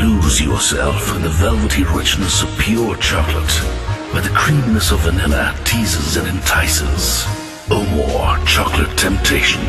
Lose yourself in the velvety richness of pure chocolate, where the creaminess of vanilla teases and entices. Oh, more Chocolate Temptation.